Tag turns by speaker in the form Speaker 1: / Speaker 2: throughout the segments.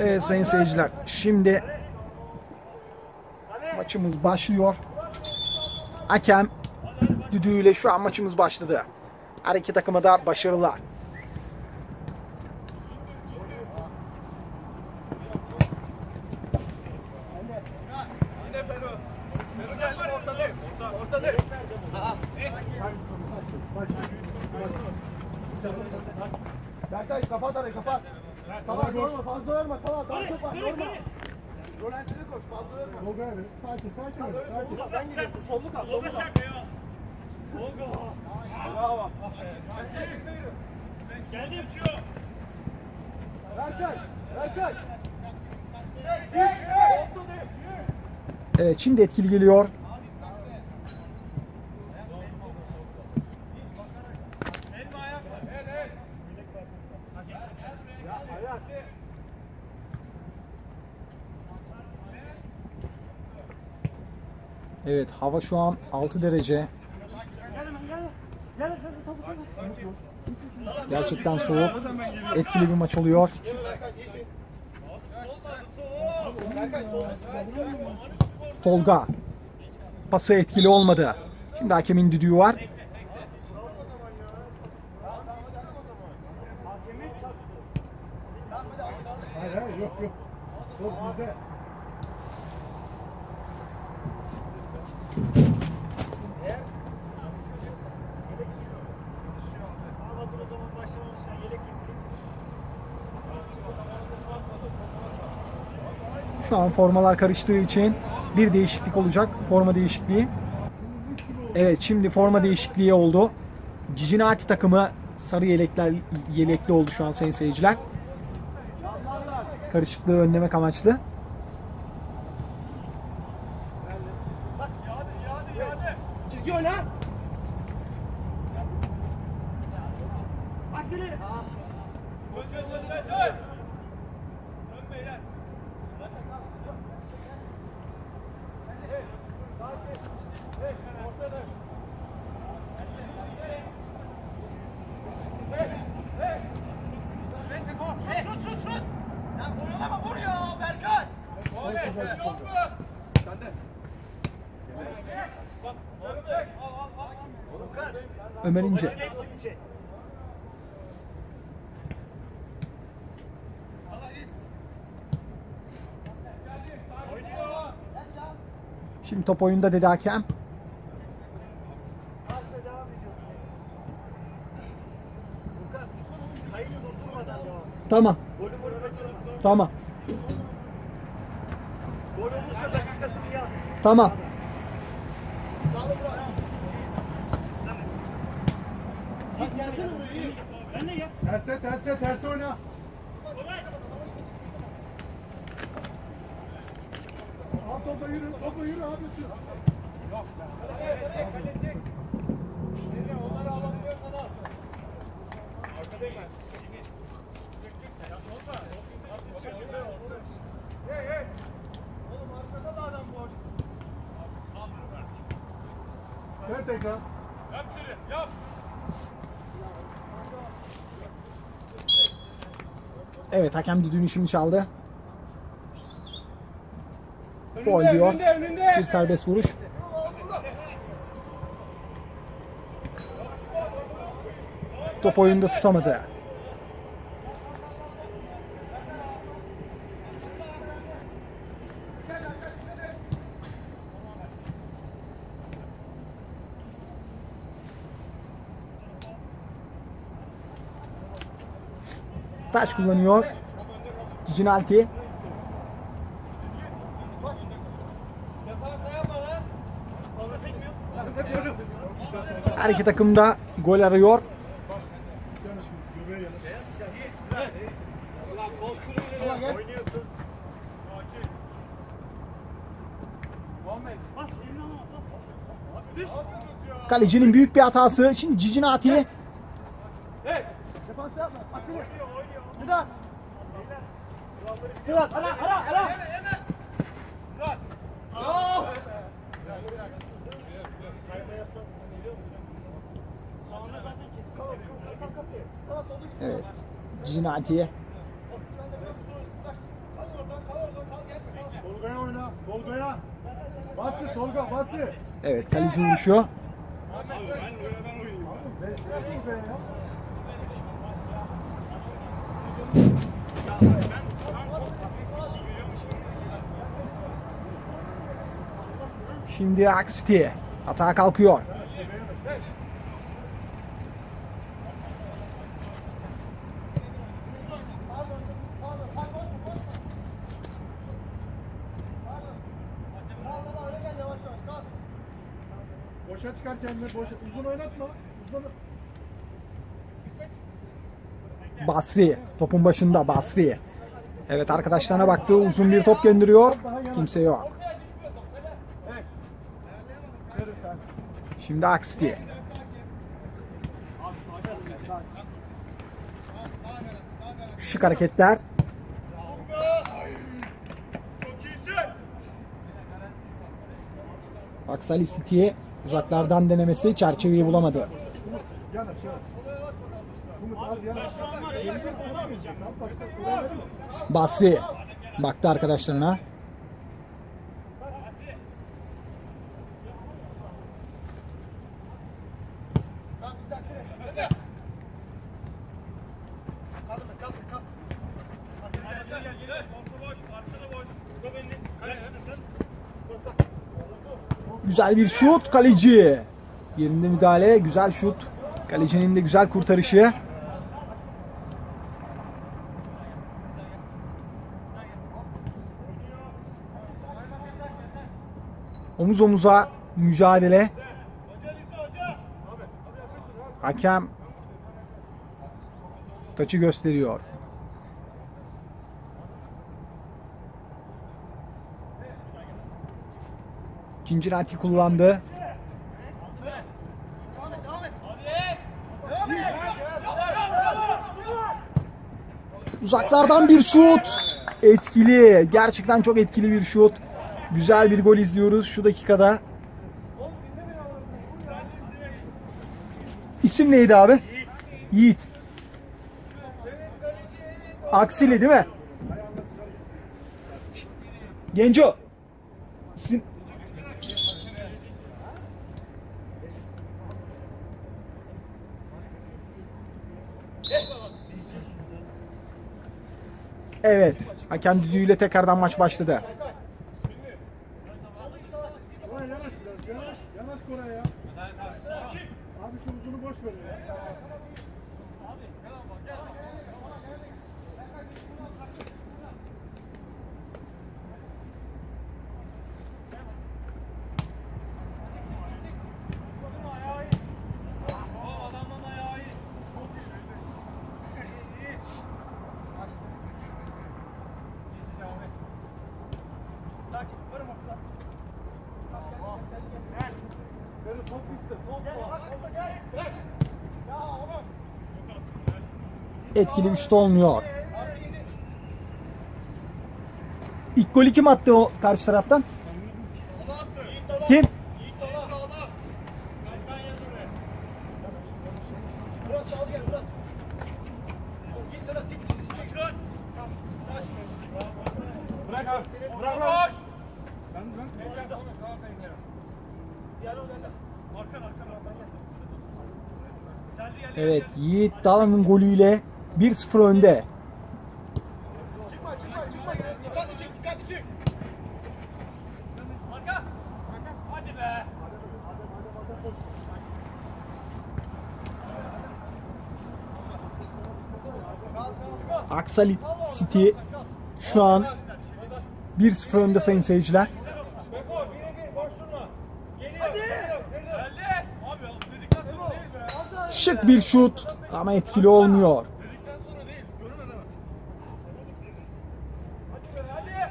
Speaker 1: Evet sayın seyirciler. Şimdi maçımız başlıyor. Hakem düdüğüyle şu an maçımız başladı. Her iki takıma da başarılar.
Speaker 2: Berkay kapat arayı kapat. Tamam yorma fazla yorma tamam daha çok var yorma. Rolantini koş fazla yorma. Tolga abi sakin sakin ol sakin. Ben gidiyorum sollu kal sollu kal. Bravo.
Speaker 3: Geldi uçuyor.
Speaker 2: Berkay Berkay.
Speaker 1: Evet şimdi etkili geliyor. Evet hava şu an 6 derece. Gerçekten soğuk. Etkili bir maç oluyor. Tolga. Pası etkili olmadı. Şimdi hakemin düdüğü var. Şu an formalar karıştığı için bir değişiklik olacak. Forma değişikliği. Evet şimdi forma değişikliği oldu. Cicinati takımı sarı yelekler yelekli oldu şu an sayın seyirciler. Karışıklığı önlemek amaçlı.
Speaker 2: Çizgi oyna.
Speaker 3: Akseli. Koş koş koş koş. Dön beyler. Şut şut şut şut.
Speaker 2: Ya oynama vur ya Berkay.
Speaker 3: Yok mu? Sende. Bak, al al al. Volkan.
Speaker 1: Ömer İnce.
Speaker 3: Hepsini çek. Oynuyor.
Speaker 1: Şimdi top oyunda dedi hakem. Tamam. Tamam. Tamam.
Speaker 2: Terse terse terse oyna. Topla yürü, topla yürü abi.
Speaker 3: Onları alabiliyor kadar. Arkadayım ben. Hey hey. Oğlum arkada da adam var.
Speaker 2: Ver tekrar.
Speaker 3: Yap seni yap.
Speaker 1: Evet hakem düdüğünü şimdi çaldı. Foul diyor. Bir serbest vuruş. Top oyunda tutamadı. Taç kullanıyor. Cicinalti. Her iki takım da gol arıyor.
Speaker 3: Ulan kol kırıyor. Oynuyorsun. Sakin. Muhammed. Bas elini ama bas. Düş.
Speaker 1: Kalecinin büyük bir hatası. Şimdi Evet. Cinatiye.
Speaker 2: Tolga'ya oyna. Tolga'ya. Bastı Tolga bastı.
Speaker 1: Evet kaleci
Speaker 2: vuruşuyor.
Speaker 1: Şimdi Aksiti atağa kalkıyor.
Speaker 2: Uzun.
Speaker 1: Basri. Topun başında Basri. Evet arkadaşlarına baktı. Uzun bir top gönderiyor. Kimse yok. Şimdi Aksiti. Şık hareketler. Aksali City'ye uzaklardan denemesi çerçeveyi bulamadı.
Speaker 2: Yanaş yanaş. Umut az yanaş. Gelecek sana gelecek. Tamam başka kolay verir mi?
Speaker 1: Basri baktı arkadaşlarına.
Speaker 3: Gel gel gel. Orta boş. Arkada boş. Top elini. Kale.
Speaker 1: Güzel bir şut kaleci. Yerinde müdahale, güzel şut. Kalecinin de güzel kurtarışı. Omuz omuza mücadele. Hakem taçı gösteriyor. Cincinnati kullandı. Uzaklardan bir şut. Etkili. Gerçekten çok etkili bir şut. Güzel bir gol izliyoruz şu dakikada. İsim neydi abi? Yiğit. Aksili değil mi? Genco. İsim... Evet. Hakem düdüğüyle tekrardan maç başladı.
Speaker 2: Koray yanaş biraz. Yanaş. Yanaş Koray ya. Abi şu uzunu boş ver ya.
Speaker 3: O adamın ayağı iyi.
Speaker 2: Böyle top iste. Top var.
Speaker 1: Etkili bir şut olmuyor. İlk golü kim attı o karşı taraftan? Kim? Evet Yiğit Dalan'ın golüyle 1-0 önde.
Speaker 2: Çıkma çıkma çıkma. Dikkatli çık dikkatli çık.
Speaker 3: Arka. Hadi be.
Speaker 1: Aksali City şu an 1-0 önde sayın seyirciler. Şık bir şut ama etkili olmuyor.
Speaker 3: Dedikten sonra değil. Görmeden at. Hadi be hadi.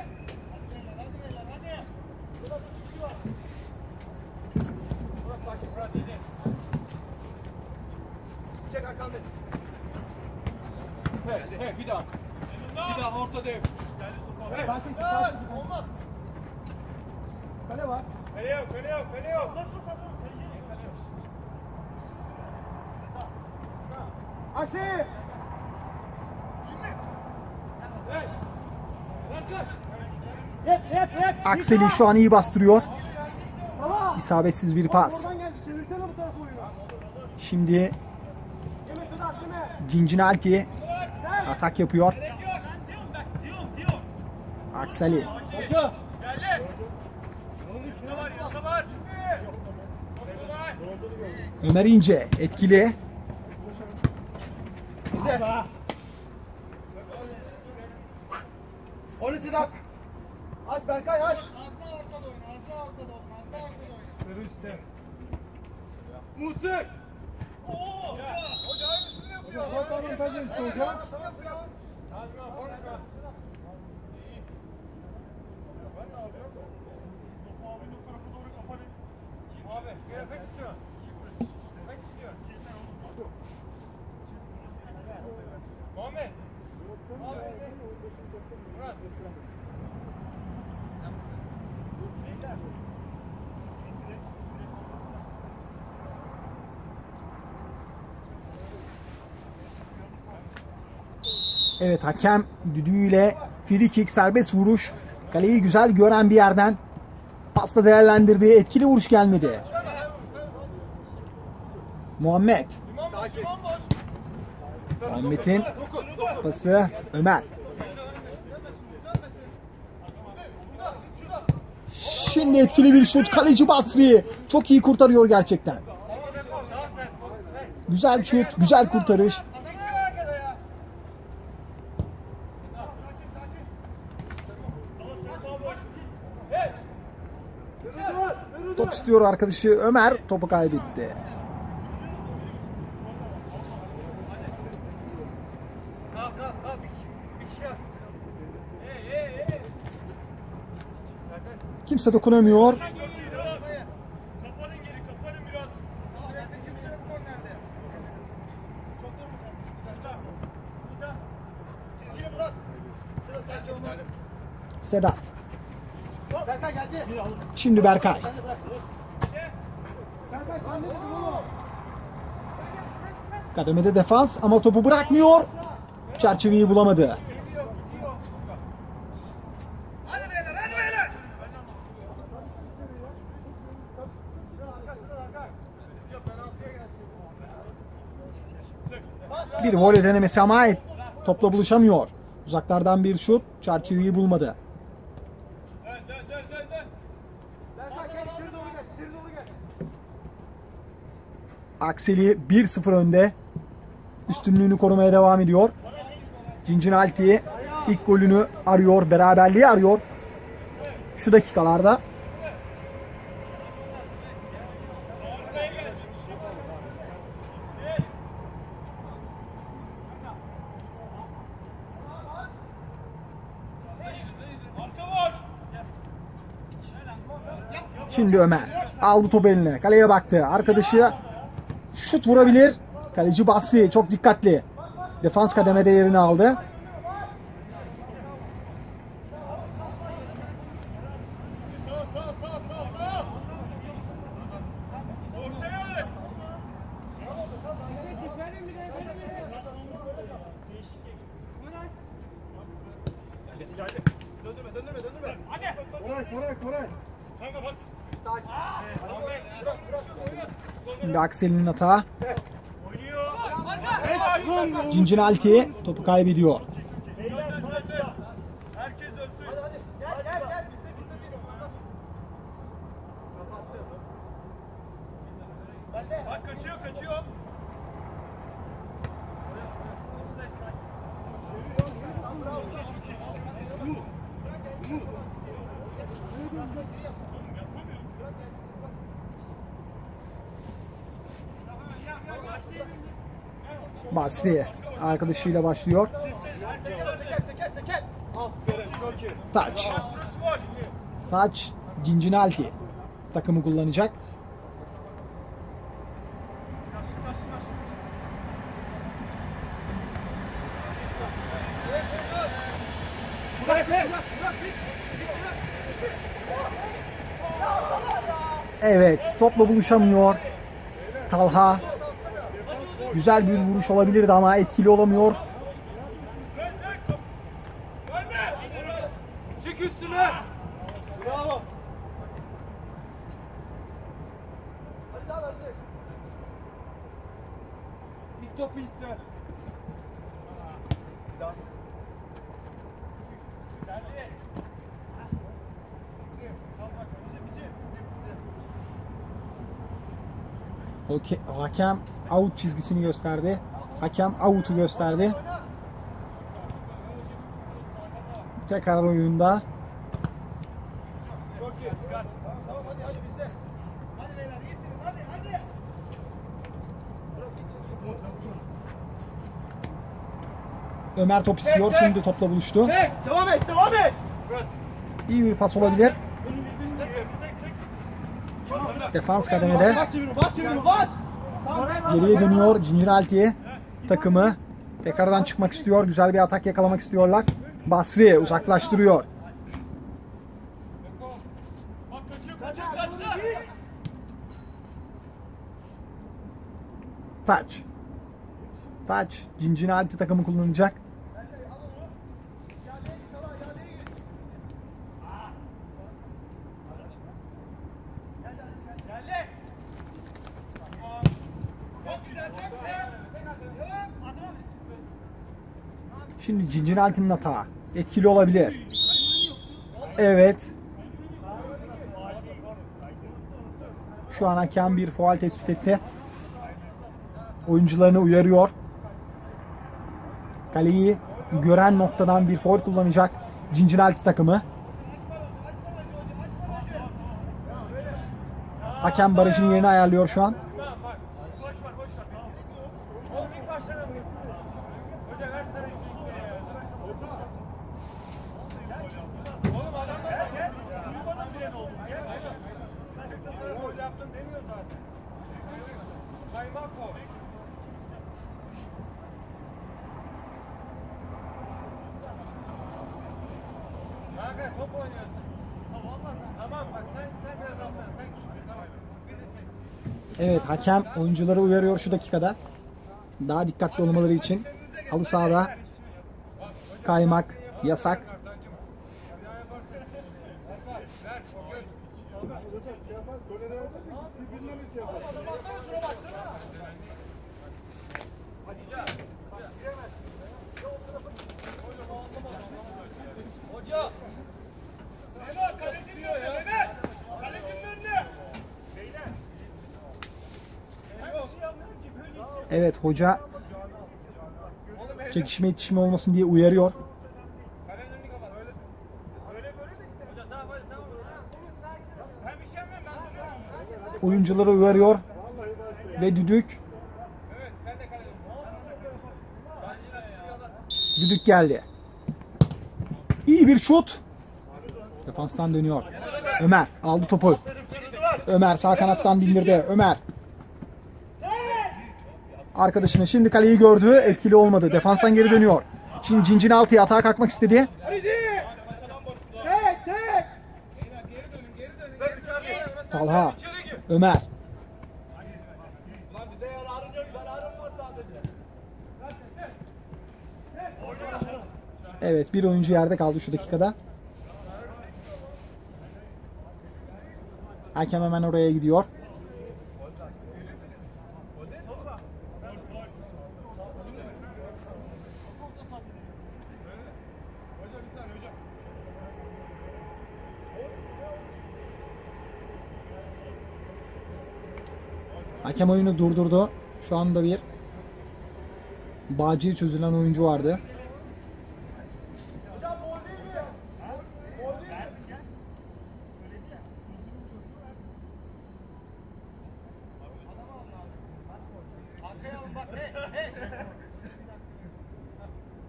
Speaker 3: Murat yedi.
Speaker 2: Çek arkanda.
Speaker 3: Evet, bir daha. Bir daha orta dev. Sopa.
Speaker 2: Sakin sakin. Olmaz. Kale var.
Speaker 3: Kale yok, kale yok, kale yok.
Speaker 2: Aksi.
Speaker 1: Akseli şu an iyi bastırıyor. İsabetsiz bir pas. Şimdi. Cincinalti atak yapıyor. Akseli.
Speaker 2: Hoca.
Speaker 1: Ömer İnce etkili.
Speaker 2: Onu Sedat. Aç Berkay aç.
Speaker 3: Az daha ortada oyna, az daha ortada oyna, az daha ortada oyna.
Speaker 2: Muhsin.
Speaker 3: Hoca, hoca aynısını yapıyor.
Speaker 2: Bak oğlum tabii işte hoca.
Speaker 3: Aynısını yapıyor. Abi, efekt istiyor. Efekt istiyor. Muhammed. Muhammed. Murat.
Speaker 1: Evet hakem düdüğüyle free kick serbest vuruş. Kaleyi güzel gören bir yerden pasla değerlendirdiği etkili vuruş gelmedi. Muhammed. Muhammed'in pası Ömer. Şimdi etkili bir şut. Kaleci Basri. Çok iyi kurtarıyor gerçekten. Güzel şut, güzel kurtarış. İstiyor arkadaşı Ömer. Topu kaybetti.
Speaker 3: Kalk kalk kalk. Bir kişi yap. Hey hey hey.
Speaker 1: Kimse dokunamıyor.
Speaker 3: Çok iyi devam. Kapanın geri kapanın biraz. Tamam yerde kimse yok kornerde. Çok zor mu kaldı? Çizgili Murat. Sedat sen çabuk.
Speaker 1: Sedat.
Speaker 2: Berkay geldi.
Speaker 1: Şimdi Berkay.
Speaker 2: Berkay sen ne dedin oğlum?
Speaker 1: Kademede defans ama topu bırakmıyor. Çerçeveyi bulamadı. Bir voley denemesi ama topla buluşamıyor. Uzaklardan bir şut çerçeveyi bulmadı. Akseli 1-0 önde. Üstünlüğünü korumaya devam ediyor. Cincinalti ilk golünü arıyor, beraberliği arıyor. Şu dakikalarda. Şimdi Ömer aldı topu eline. Kaleye baktı. Arkadaşı şut vurabilir. Kaleci Basri çok dikkatli. Defans kademede yerini aldı.
Speaker 3: Sağ sağ sağ sağ sağ. Ortaya öyle. Döndürme döndürme döndürme. Hadi.
Speaker 2: Koray Koray Koray.
Speaker 3: Kanka bak.
Speaker 1: Şimdi Aksel'in hata.
Speaker 3: Oynuyor.
Speaker 1: Cincinalti topu kaybediyor.
Speaker 3: Herkes dönsün.
Speaker 1: Basri arkadaşıyla başlıyor. Taç. Taç Cincinalti takımı kullanacak. Evet topla buluşamıyor. Talha. Güzel bir vuruş olabilirdi ama etkili olamıyor.
Speaker 3: Çık üstüne. Bravo. İlk topu iste. Biraz.
Speaker 1: Oke- hakem out çizgisini gösterdi. Hakem out'u gösterdi. Tekrar oyunda. Ömer top istiyor. Şimdi topla buluştu.
Speaker 3: Çek. Devam et devam et.
Speaker 1: İyi bir pas olabilir. Defans kademede.
Speaker 2: Bas çevirin, bas çevirin, bas.
Speaker 1: Geriye dönüyor Cinciralti takımı. Tekrardan çıkmak istiyor. Güzel bir atak yakalamak istiyorlar. Basri uzaklaştırıyor. Taç. Taç. Cinciralti takımı kullanacak.
Speaker 3: Çok güzel çok güzel. Devam.
Speaker 1: Şimdi Cinciralti'nin hata. Etkili olabilir. Evet. Şu an hakem bir faul tespit etti. Oyuncularını uyarıyor. Kaleyi gören noktadan bir faul kullanacak Cinciralti takımı. Hakem barajın yerini ayarlıyor şu an.
Speaker 3: Tamam bak. Boş ver boş ver. Oğlum ilk baştan al. Hoca ver sana yüzünü ya. Oğlum adam da duymadan bile ne oldu? Gel. Aynen. Gol yaptın demiyor zaten. Kaymak o. Kanka top oynuyorsun. Tamam bak sen sen biraz alsana. Sen küçük. Tamam. Bizi çek.
Speaker 1: Evet hakem oyuncuları uyarıyor şu dakikada. Daha dikkatli olmaları için halı sahada kaymak yasak.
Speaker 3: Hoca. Mehmet kalecinin önüne Mehmet. Kalecinin önüne. Beyler. Ben bir şey yapmıyorum ki böyle itiyor.
Speaker 1: Evet hoca çekişme yetişme olmasın diye uyarıyor. Oyuncuları uyarıyor ve düdük düdük geldi. İyi bir şut. Defanstan dönüyor. Ömer aldı topu. Ömer sağ kanattan bindirdi. Ömer. Arkadaşını şimdi kaleyi gördü. Etkili olmadı. Defanstan geri dönüyor. Şimdi Cincin altıya atağa kalkmak istedi. Talha. Ömer. Evet bir oyuncu yerde kaldı şu dakikada. Hakem hemen oraya gidiyor. Hakem oyunu durdurdu. Şu anda bir Bağcı'ya çözülen oyuncu vardı.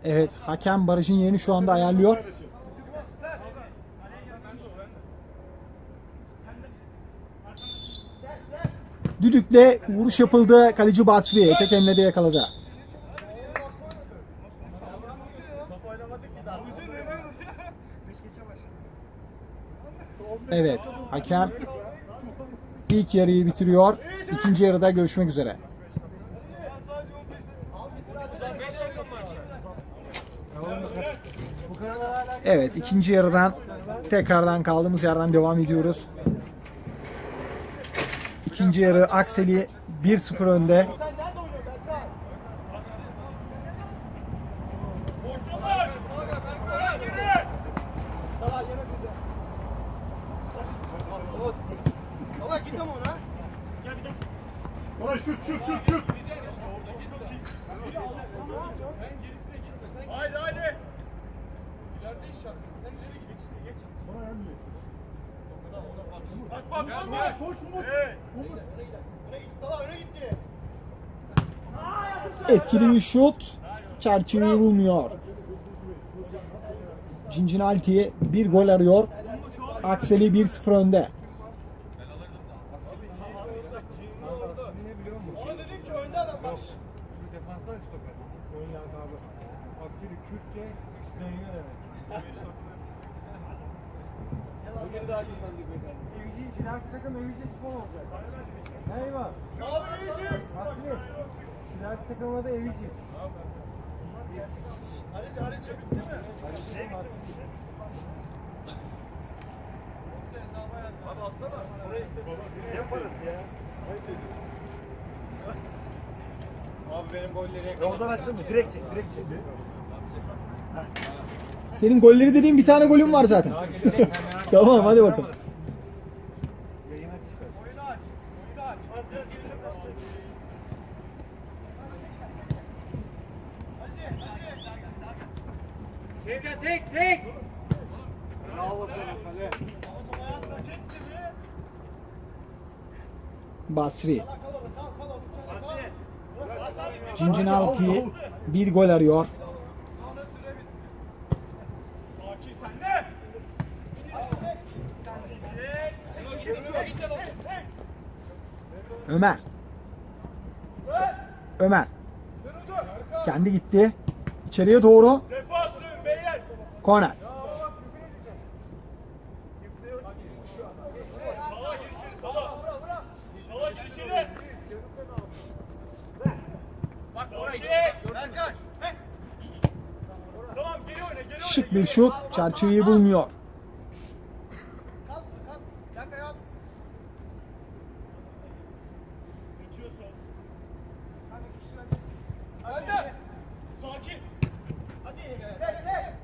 Speaker 1: Evet, hakem barajın yerini şu anda ayarlıyor. Düdükle vuruş yapıldı. Kaleci Basri tek elle de yakaladı. Evet, hakem ilk yarıyı bitiriyor. İkinci yarıda görüşmek üzere.
Speaker 3: Ben sadece 15'te. 5 dakika mı var?
Speaker 1: Evet, ikinci yarıdan Tekrardan kaldığımız yerden devam ediyoruz. İkinci yarı Akseli 1-0 önde.
Speaker 3: Sen nerede oynuyorsun Berkay?
Speaker 4: Ortalar.
Speaker 3: Sağa gel Berkay.
Speaker 4: Sağa geri.
Speaker 3: Salah yeme bir de. Salah git ama ona.
Speaker 5: Oraya şut şut şut şut.
Speaker 4: Haydi haydi.
Speaker 5: Oraya elli.
Speaker 4: Bak bak bak.
Speaker 5: Umut
Speaker 4: bak.
Speaker 5: koş Umut.
Speaker 4: Evet.
Speaker 5: Umut.
Speaker 3: Öne gitti. Salah öne gitti.
Speaker 1: Etkili bir şut. Çerçeveyi bulmuyor. Cincinnati bir gol arıyor. Akseli 1-0 önde.
Speaker 3: Ona dedim ki önde adam bak. Abi iyisin. Haris Haris bitti mi? Abi atsana. Oraya istesin. Yaparız ya.
Speaker 4: Abi benim golleri
Speaker 5: Oradan açılma direkt çek direkt çek.
Speaker 1: Senin golleri dediğin bir tane golün var zaten. tamam hadi bakalım.
Speaker 4: Tek tek tek.
Speaker 3: Bravo?
Speaker 1: Basri.
Speaker 3: Kal kal
Speaker 1: bir gol arıyor. Ömer. Ömer. Kendi gitti. İçeriye doğru. Korner.
Speaker 4: Sala gir içeri sala. Sala gir içeri. Bak oraya
Speaker 3: Berkay. Hey.
Speaker 4: Tamam geri oyna geri oyna.
Speaker 1: Şık bir şut. Çerçeveyi bulmuyor.
Speaker 3: Kal, kal. Berkay al.
Speaker 4: Geçiyorsun.
Speaker 3: Önde.
Speaker 4: Sakin. Hadi.
Speaker 3: Tek tek.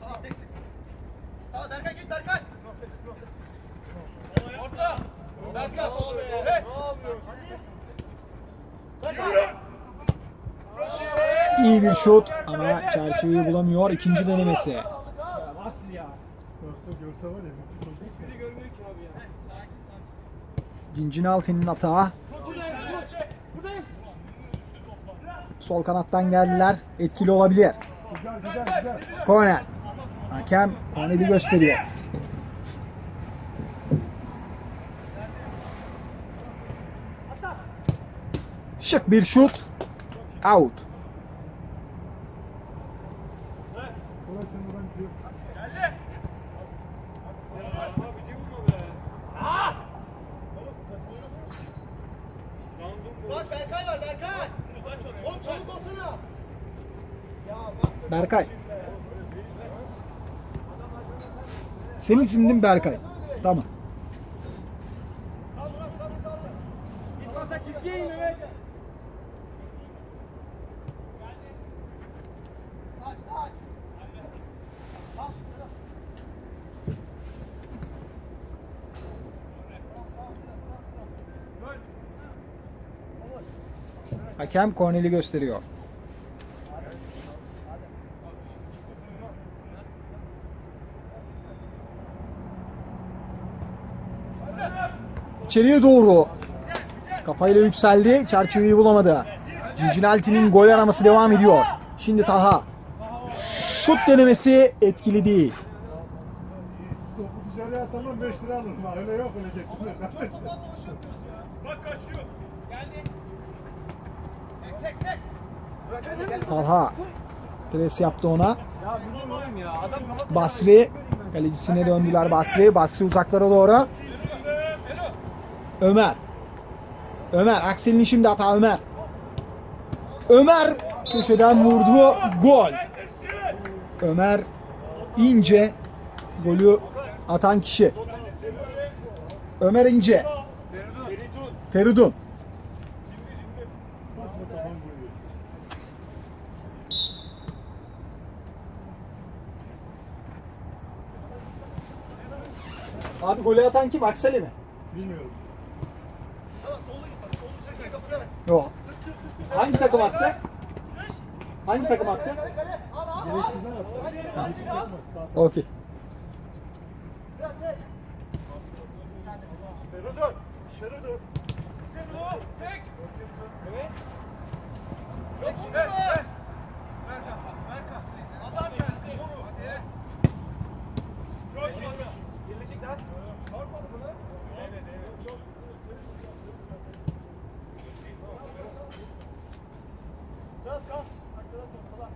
Speaker 3: Tamam teksin. Tamam Berkay git Berkay.
Speaker 4: Orta.
Speaker 3: Berkay. Ne yapıyorsun?
Speaker 4: Hey.
Speaker 3: Berkay.
Speaker 1: İyi bir şut ama çerçeveyi bulamıyor. İkinci denemesi. Cincinnati'nin hata. Sol kanattan geldiler. Etkili olabilir. Korner. Hakem korneri gösteriyor. Şık bir şut. Out.
Speaker 5: Kolay sen buradan gidiyor.
Speaker 4: Geldi.
Speaker 3: Bak Berkay var Berkay. Oğlum çabuk olsana. Ya bak.
Speaker 1: Berkay. Senin ismin Berkay? Tamam. Hakem korneri gösteriyor. İçeriye doğru. Kafayla yükseldi. Çerçeveyi bulamadı. Cincinnati'nin gol araması devam ediyor. Şimdi Taha. Şut denemesi etkili değil.
Speaker 5: Dışarıya atamam 5 lira alırım ha. Öyle yok öyle getirme.
Speaker 4: Bak kaçıyor.
Speaker 3: Tek tek tek.
Speaker 1: Talha pres yaptı ona. Basri kalecisine döndüler Basri. Basri uzaklara doğru. Ömer. Ömer. Aksel'in şimdi hata Ömer. Ömer köşeden vurdu. Gol. Ömer İnce golü atan kişi. Ömer İnce. Feridun. Abi golü atan kim? Akseli mi?
Speaker 5: Bilmiyorum.
Speaker 1: Yok. Hangi takım attı? Hangi takım attı?
Speaker 5: Gereksizden attı. Gereksiz yapma. Sağ-
Speaker 1: Okey.
Speaker 2: Feridun. Feridun. Yok şimdi be. Berkan, Berkan. Adam geldi. Hadi. Birleşikler. Çarpmadı mı lan? Evet, evet. Sedat kal. Sedat kal.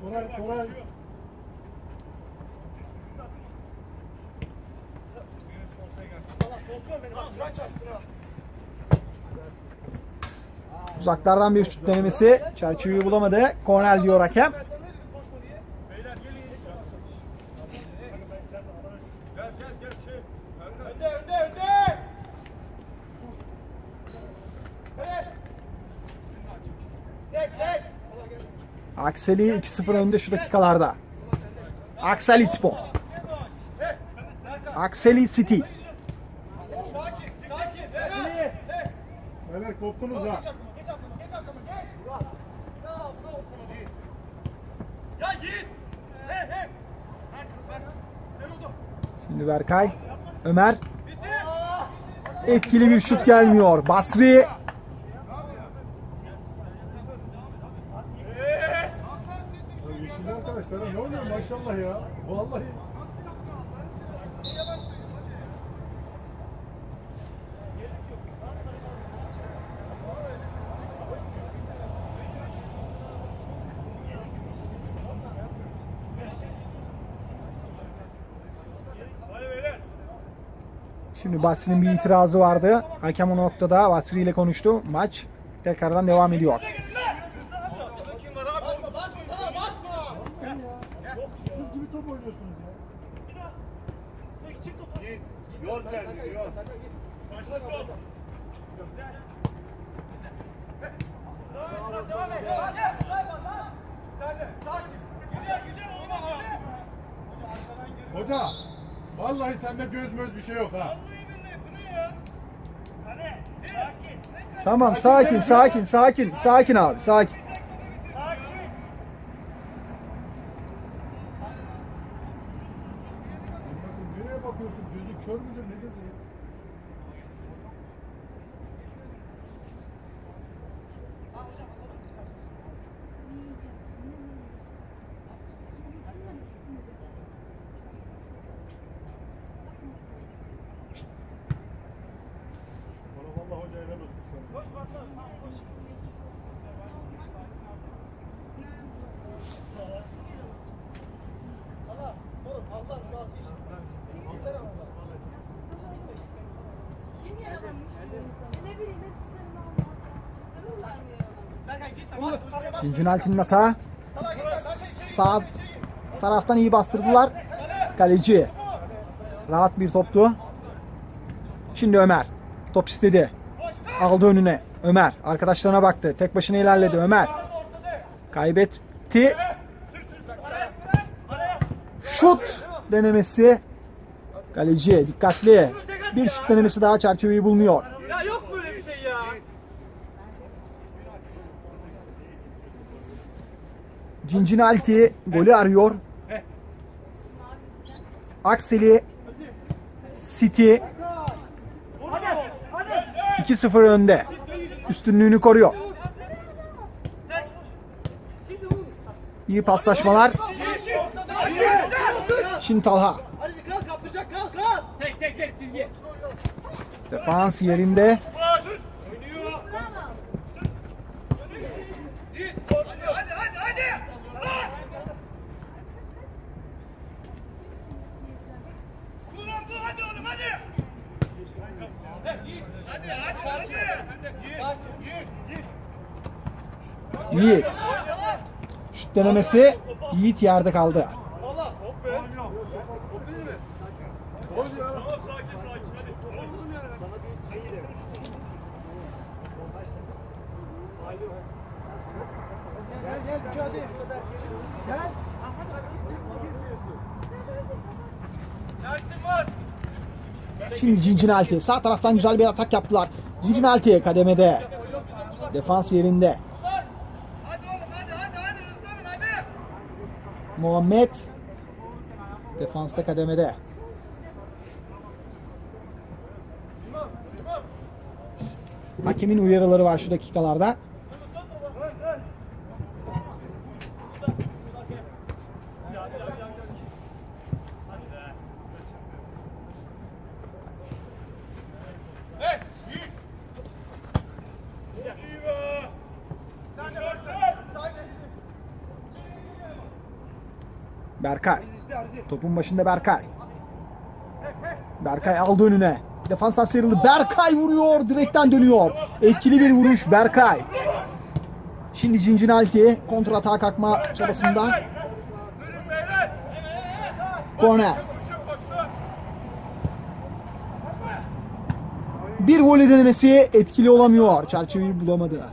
Speaker 5: Koray, Koray.
Speaker 2: Allah soğutuyor beni bak. Duran çarpsın ha.
Speaker 1: Uzaklardan bir şut denemesi. Çerçeveyi bulamadı. Kornel diyor hakem.
Speaker 3: Şey.
Speaker 1: Akseli 2-0 önde şu dakikalarda. Akseli Spor. Akseli City.
Speaker 5: Beyler koptunuz ha.
Speaker 2: Geç aklıma geç aklıma geç aklıma geç. Murat. Ya bravo sana değil.
Speaker 3: Ya Yiğit. He he.
Speaker 2: Berkan Berkan. Sen oldu.
Speaker 1: Şimdi Berkay. Ömer. Etkili bir şut gelmiyor. Basri.
Speaker 5: Ya yeşilli arkadaş sana ne oluyor maşallah ya. Vallahi.
Speaker 3: Hadi beyler.
Speaker 1: Şimdi Basri'nin bir itirazı vardı. Hakem o noktada Basri ile konuştu. Maç tekrardan devam ediyor.
Speaker 2: Kim var abi? Basma basma tamam basma.
Speaker 5: Kız gibi top oynuyorsunuz ya.
Speaker 3: Yol tercih yol. Başla sol.
Speaker 2: Devam et. Devam et. Sen de sakin. Güzel güzel oğlum güzel.
Speaker 5: Hoca. Vallahi sende göz möz bir şey yok ha.
Speaker 1: Tamam sakin sakin sakin. Sakin abi sakin. Cincinnati'nin hata. Sağ taraftan iyi bastırdılar. Kaleci. Rahat bir toptu. Şimdi Ömer. Top istedi. Aldı önüne. Ömer. Arkadaşlarına baktı. Tek başına ilerledi Ömer. Kaybetti. Şut denemesi. Kaleci dikkatli. Bir şut denemesi daha çerçeveyi bulunuyor.
Speaker 3: Ya yok böyle bir şey ya.
Speaker 1: Cincinnati golü arıyor. Akseli City 2-0 önde. Üstünlüğünü koruyor. İyi paslaşmalar. Şimdi Talha.
Speaker 2: Hadi kalk kaptıracak kalk kalk.
Speaker 3: Tek tek tek çizgi.
Speaker 1: Defans yerinde.
Speaker 3: Oynuyor. Yiğit. Hadi hadi hadi hadi. Bas. Ulan bu hadi oğlum hadi. Hadi hadi hadi.
Speaker 1: Yiğit. Denemesi. Yiğit yerde kaldı. Şimdi Cincinalti. Sağ taraftan güzel bir atak yaptılar. Cincinalti kademede. Defans yerinde.
Speaker 3: Hadi oğlum hadi hadi hadi hızlanın hadi.
Speaker 1: Muhammed. Defansta kademede. Hakemin uyarıları var şu dakikalarda.
Speaker 3: İyi be. Sen de varsın.
Speaker 1: Berkay. Topun başında Berkay. Berkay aldı önüne. Defanstan sıyrıldı. Berkay vuruyor. Direkten dönüyor. Etkili bir vuruş Berkay. Şimdi Cincinalti kontra atağa kalkma çabasında. Korner. Bir voley denemesi etkili olamıyor. Çerçeveyi bulamadı.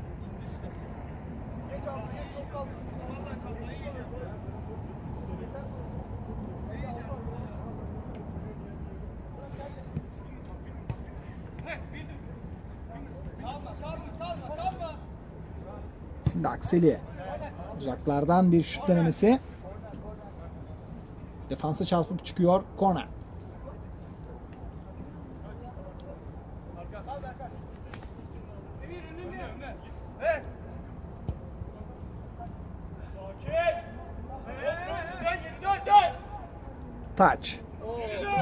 Speaker 1: Şimdi Akseli. Uzaklardan bir şut denemesi. Defansa çarpıp çıkıyor. Korner. Taç.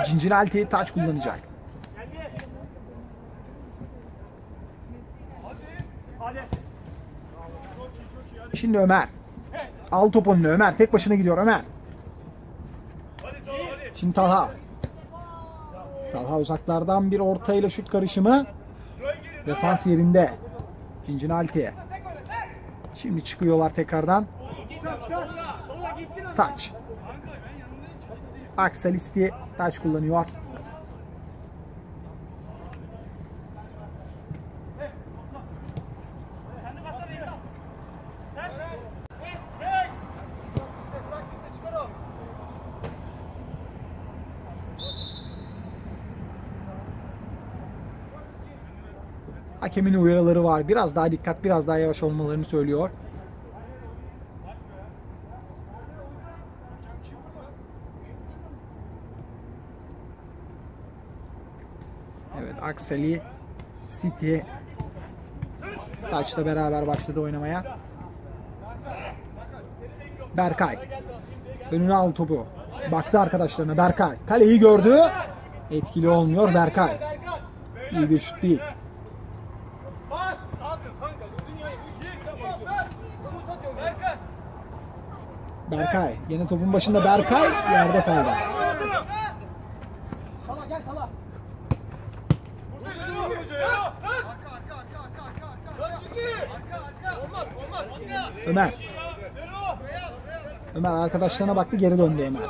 Speaker 1: Cincinalti taç kullanacak. Şimdi Ömer. Al önüne Ömer. Tek başına gidiyor Ömer. Şimdi Talha. Talha uzaklardan bir ortayla şut karışımı. Defans yerinde. Cincinalti. Şimdi çıkıyorlar tekrardan. Taç. Akselisti taç kullanıyor. Hakemin uyarıları var. Biraz daha dikkat, biraz daha yavaş olmalarını söylüyor. Evet, Akseli City Taç'la beraber başladı oynamaya. Berkay. Önüne al topu. Baktı arkadaşlarına Berkay. Kaleyi gördü. Etkili olmuyor Berkay. İyi bir şut değil. Berkay. Yine topun başında Berkay yerde kaldı. Ömer. Ömer arkadaşlarına baktı geri döndü Ömer.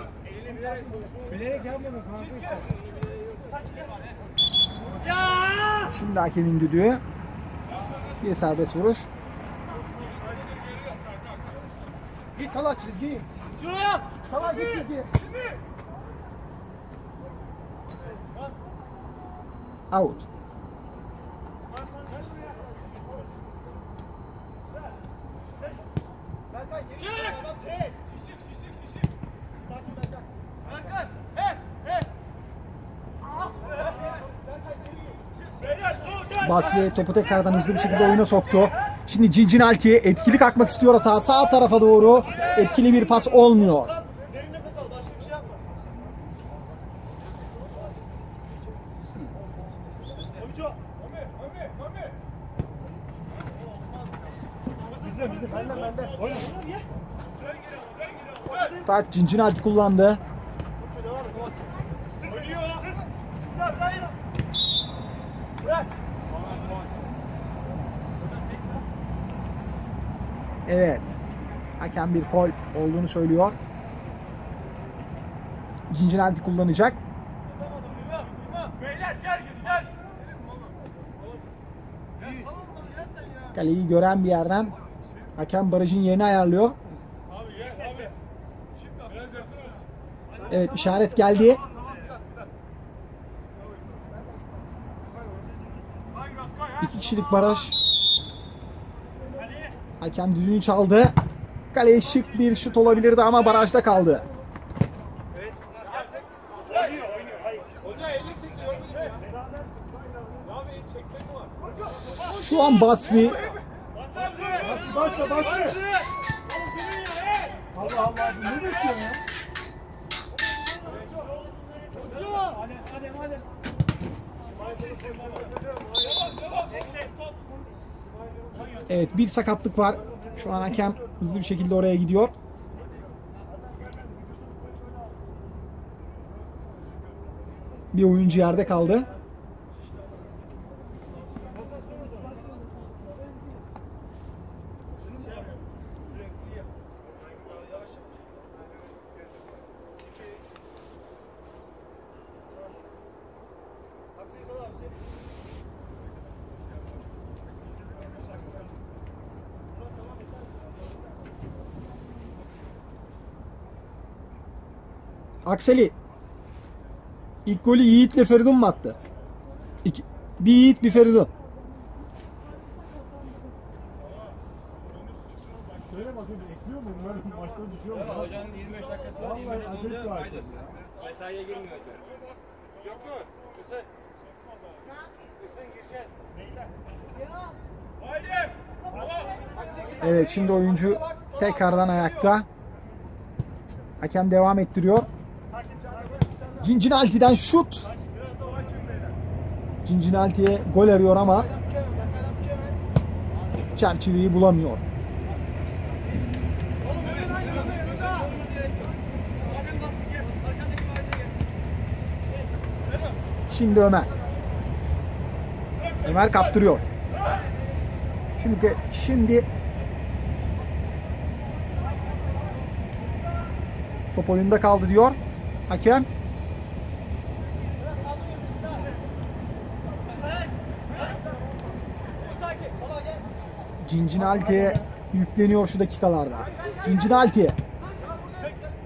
Speaker 1: Şimdi hakemin düdüğü. Bir serbest vuruş.
Speaker 2: Git Tala çizgi.
Speaker 3: Şuraya.
Speaker 2: Tala git çizgi.
Speaker 1: Out.
Speaker 2: Çek.
Speaker 3: Şişik şişik şişik.
Speaker 2: Sakin Berkay.
Speaker 3: Berkan. He he. Beyler sol gel.
Speaker 1: Basri topu tekrardan hızlı bir şekilde oyuna soktu. Şimdi Cincinalti etkili kalkmak istiyor hata. Sağ tarafa doğru etkili bir pas olmuyor.
Speaker 2: Derin nefes al, başka bir şey yapma. Oyuncu.
Speaker 3: Mami Mami Mami.
Speaker 2: Bizde bizde benden benden. Oyun.
Speaker 3: Dön geri al dön geri al. Dön.
Speaker 1: Taç Cincinalti kullandı.
Speaker 3: Ölüyor. Dur, dur. Bırak.
Speaker 1: Evet. Hakem bir foul olduğunu söylüyor. Cincinnati kullanacak. Kaleyi gören bir yerden hakem barajın yerini ayarlıyor. Evet işaret geldi. İki kişilik baraj. Hakem düdüğünü çaldı. Kaleye şık bir şut olabilirdi ama barajda kaldı.
Speaker 3: Hoca elini çekti görmedin mi? Abi el çekmek mi var?
Speaker 1: Şu an Basri
Speaker 5: Başla başla. Allah Allah bu ne bekliyorsun ya?
Speaker 1: evet bir sakatlık var. Şu an hakem hızlı bir şekilde oraya gidiyor. Bir oyuncu yerde kaldı. Akseli. İlk golü Yiğit'le Feridun mu attı? İki, bir Yiğit bir Feridun.
Speaker 5: Söyle bakayım ekliyor mu? Böyle maçta düşüyor mu?
Speaker 6: Hocanın 25 dakikası var.
Speaker 5: Vallahi
Speaker 6: 25
Speaker 5: acayip
Speaker 6: olunca
Speaker 5: bir
Speaker 6: kaydır.
Speaker 5: hakem
Speaker 6: Mesaiye girmiyor hoca.
Speaker 3: Yok mu? Kızın. Kızın gireceğiz. Haydi.
Speaker 1: Evet şimdi oyuncu tekrardan ayakta. Hakem devam ettiriyor. Cincinalti'den şut. Cincinalti'ye gol arıyor ama çerçeveyi bulamıyor. Şimdi Ömer. Ömer kaptırıyor. Şimdi şimdi top oyunda kaldı diyor. Hakem Cincinalti'ye yükleniyor şu dakikalarda. Cincinalti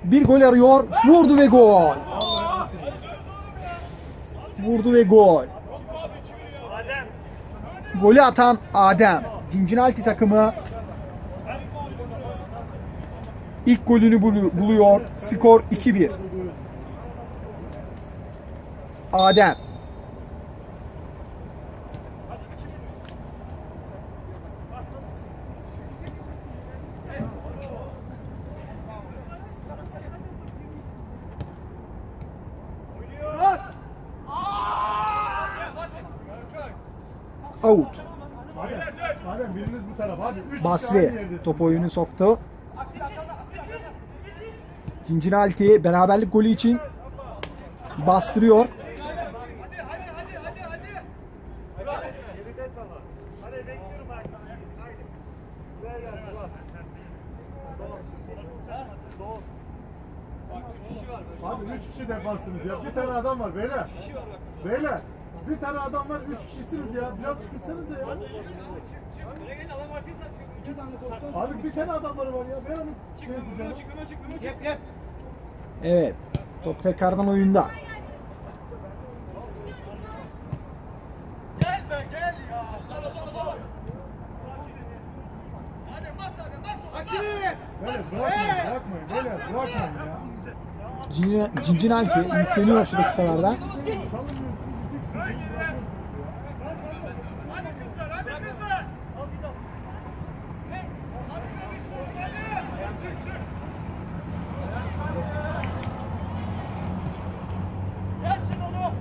Speaker 1: bir gol arıyor. Vurdu ve gol. Vurdu ve gol. Golü atan Adem. Cincinalti takımı ilk golünü bulu- buluyor. Skor 2-1. Adem. Out.
Speaker 5: Hadi. Hadi biriniz bu tarafa hadi. Üç kişi aynı
Speaker 1: Basri top oyunu soktu. Cincinalti beraberlik golü için bastırıyor.
Speaker 5: Abi üç kişi defansınız ya. Bir tane adam var beyler. Beyler. Bir tane adam var. Üç kişisiniz ya. Biraz çıkırsanıza ya. Abi bir tane adamları var ya. Ver onu. Şey yapacağım.
Speaker 1: Evet. Top tekrardan oyunda.
Speaker 3: Gel be gel ya. Hadi bas hadi bas. Aksini.
Speaker 5: Beyler bırakmayın. Bırakmayın. Beyler bırakmayın ya.
Speaker 1: Cin- Cincinalti yükleniyor şu dakikalarda.
Speaker 3: Hadi kızlar hadi kızlar. Hadi bebişlerim hadi. Gelsin onu.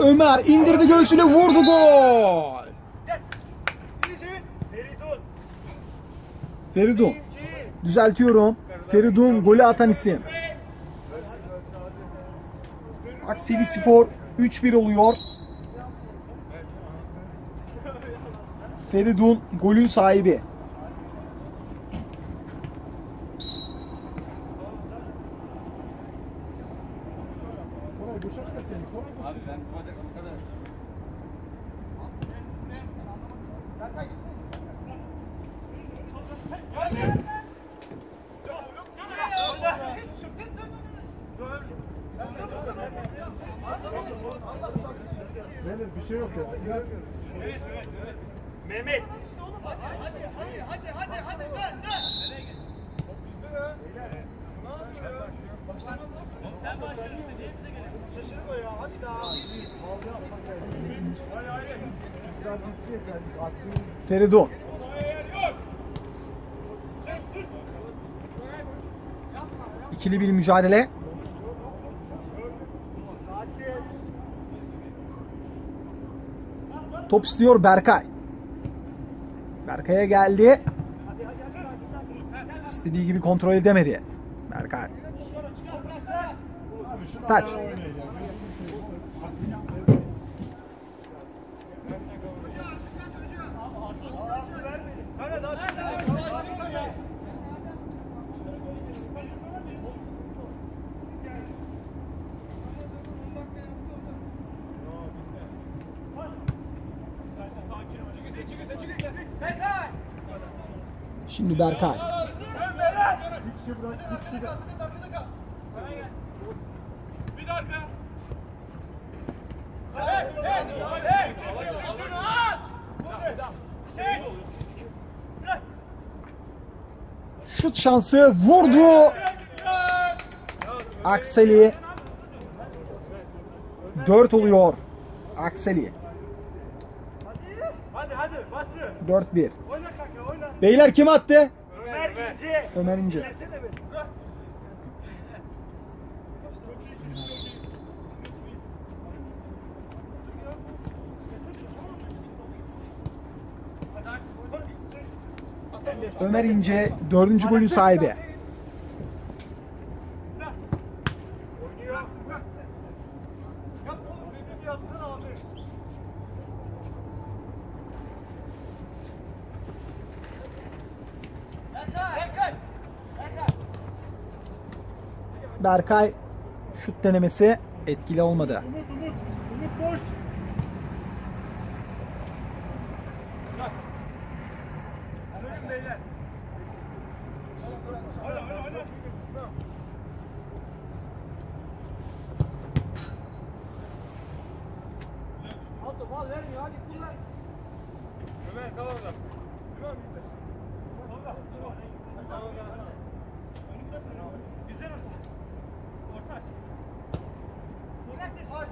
Speaker 1: Ömer indirdi göğsüne vurdu gol.
Speaker 3: Feridun.
Speaker 1: Düzeltiyorum. Feridun golü atan isim. Akseli Spor 3-1 oluyor. Feridun golün sahibi.
Speaker 5: Beyler bir şey yok ya.
Speaker 3: Mehmet.
Speaker 2: Şaşırma ya hadi daha.
Speaker 5: Biraz ciddi yeter. Aklını
Speaker 1: Feridun. İkili bir mücadele. Top istiyor Berkay. Berkay'a geldi. İstediği gibi kontrol edemedi. Berkay. Taç.
Speaker 5: ara oynayın ya.
Speaker 1: Şimdi Berkay.
Speaker 5: Bir kişi bırak, bir kişi de.
Speaker 3: Bir dakika.
Speaker 1: Şut şansı vurdu. Akseli 4 oluyor. Akseli
Speaker 3: Hadi hadi bastır.
Speaker 1: 4-1. Beyler kim attı?
Speaker 3: Ömer İnce.
Speaker 1: Ömer İnce. Ömer İnce 4. golün sahibi.
Speaker 3: Oynuyor. Yap oğlum dediğimi yapsana abi.
Speaker 1: Berkay şut denemesi etkili olmadı.
Speaker 3: Ömer kal orada. Ömer bitti. Orada. Orada. Güzel orta. Orta aç. Aç.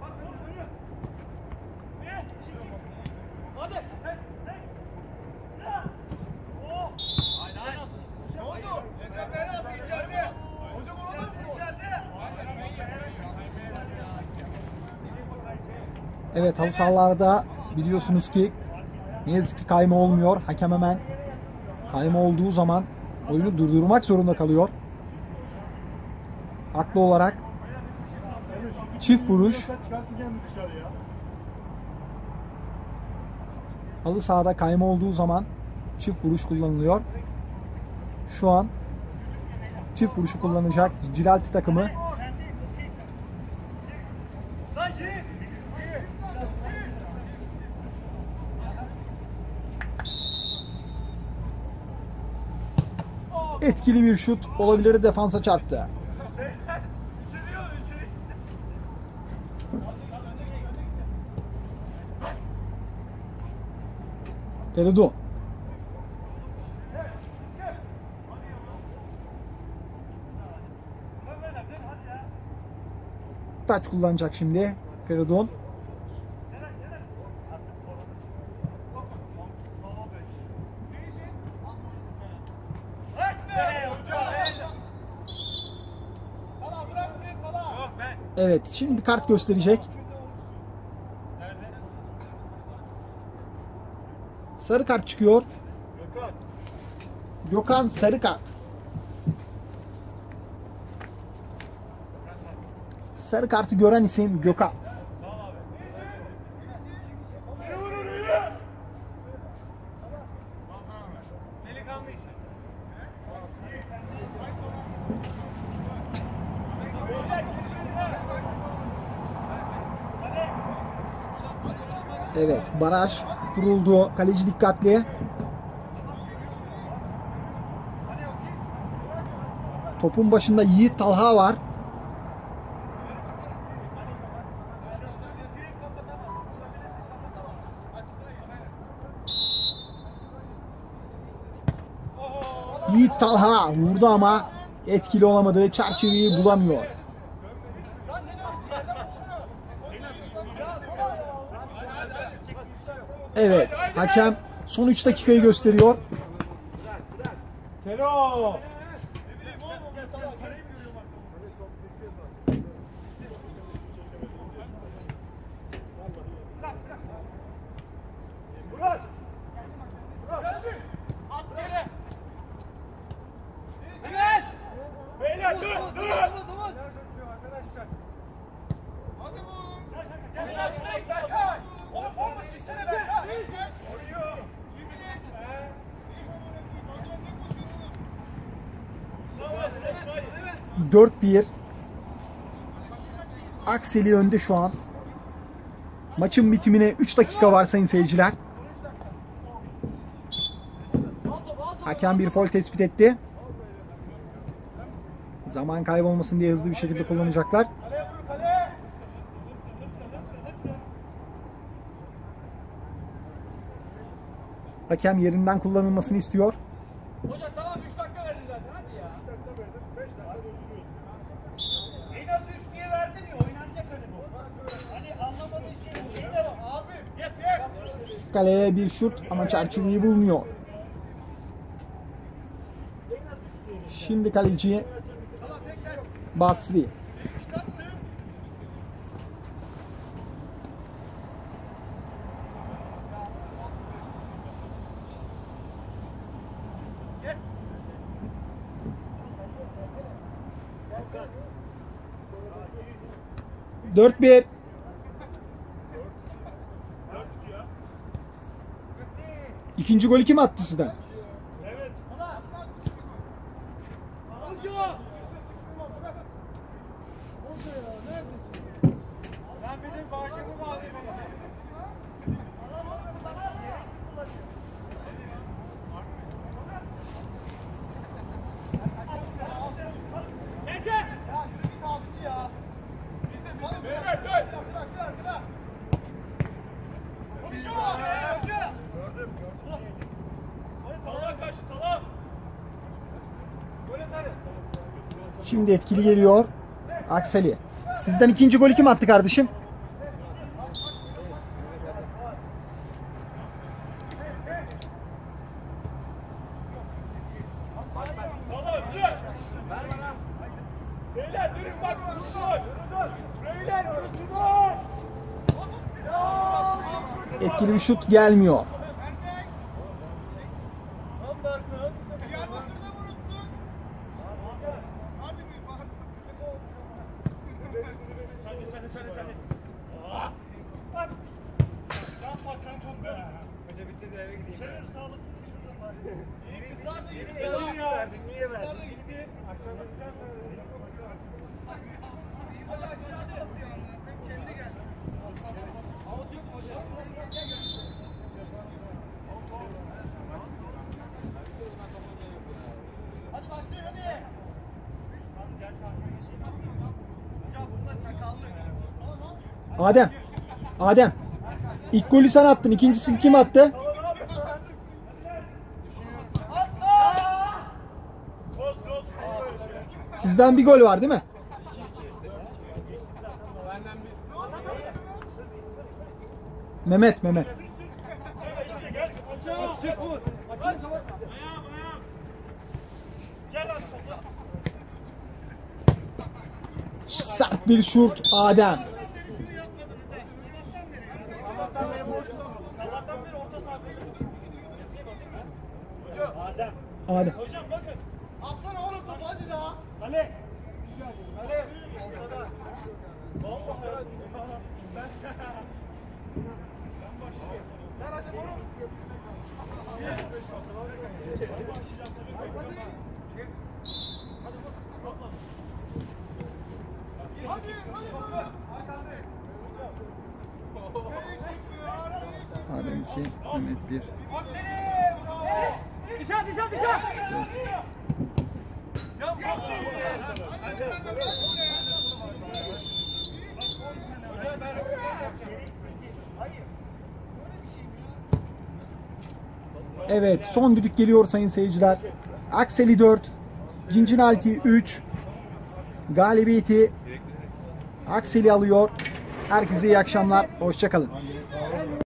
Speaker 3: Bak oğlum dönüyor. Ne? Şimdi çık. Hadi. Hey, hey. Ya. Oh. Haydi haydi. Ne oldu? Recep Berat içeride. Hocam orada mı? İçeride.
Speaker 1: Evet halı sahalarda biliyorsunuz ki ne yazık ki kayma olmuyor. Hakem hemen kayma olduğu zaman oyunu durdurmak zorunda kalıyor. Haklı olarak çift vuruş halı sahada kayma olduğu zaman çift vuruş kullanılıyor. Şu an çift vuruşu kullanacak Cilalti takımı. Etkili bir şut olabilir defansa çarptı.
Speaker 3: Ya.
Speaker 1: Taç kullanacak şimdi Feridun.
Speaker 3: Etme hocam. Kala bırak burayı kala. Yok ben.
Speaker 1: Evet şimdi bir kart gösterecek. Sarı kart çıkıyor.
Speaker 3: Gökhan
Speaker 1: sarı kart. Sarı kartı gören isim Gökhan.
Speaker 3: Yürü vurur yürü. Delikanlı işi. Beyler,
Speaker 1: Evet baraj kuruldu. Kaleci dikkatli. Topun başında Yiğit Talha var. Yiğit Talha vurdu ama etkili olamadı. Çerçeveyi bulamıyor. Evet, hakem son 3 dakikayı gösteriyor.
Speaker 5: Kero.
Speaker 3: Evet. Beyler dur dur.
Speaker 2: Hadi bu. Gel lan Berkay. Oğlum olmuş gitsene Berkay. Geç geç. Oraya. Yemin et.
Speaker 3: Evet.
Speaker 1: 4-1. Akseli önde şu an. Maçın bitimine 3 dakika var sayın seyirciler. Hakem bir foul tespit etti. Zaman kaybolmasın diye hızlı bir şekilde kullanacaklar. Hakem yerinden kullanılmasını istiyor.
Speaker 3: Hocam tamam 3 dakika verdi zaten hadi ya. 3 dakika verdim 5 dakika dolduruyoruz. En az 3 diye verdin ya oynanacak hani bu. Hani anlamadığın şey bu. En az
Speaker 2: Abi. Yep yep.
Speaker 1: Kaleye bir şut ama çerçeveyi bulmuyor. Şimdi kaleci Basri. Dört bir. İkinci golü kim attı sizden?
Speaker 2: Ben benim bağcımı bağlayayım.
Speaker 3: Talha kaç Talha.
Speaker 1: Şimdi etkili geliyor. Akseli. Sizden ikinci golü kim attı kardeşim? Etkili bir şut gelmiyor.
Speaker 2: Lan Berkay. Diyarbakır'da mı unuttun? Hadi bir bağır.
Speaker 3: Hadi hadi hadi hadi. Ah! Bak. Yapma kankam be. Hoca bitti de eve gideyim. Çevir sağlık. Kızlar da gitti. Niye verdin? Niye verdin? Kızlar da gitti.
Speaker 2: Hadi başlayın hadi. Hocam bunlar çakallık.
Speaker 1: Adem. Adem. İlk golü sen attın. İkincisini kim attı? Sizden bir gol var değil mi? Mehmet, Mehmet. Sert bir şut Adem.
Speaker 3: Adem.
Speaker 1: Adem.
Speaker 3: Hocam bakın.
Speaker 2: Atsana oğlum topu hadi daha.
Speaker 3: Ale.
Speaker 2: Hadi. Ver hadi oğlum. Hadi hadi. Eksik ya?
Speaker 1: 2, Mehmet 1.
Speaker 3: Dışarı dışarı dışarı.
Speaker 1: Evet son düdük geliyor sayın seyirciler. Akseli 4, Cincinnati 3. Galibiyeti Akseli alıyor. Herkese iyi akşamlar. Hoşçakalın.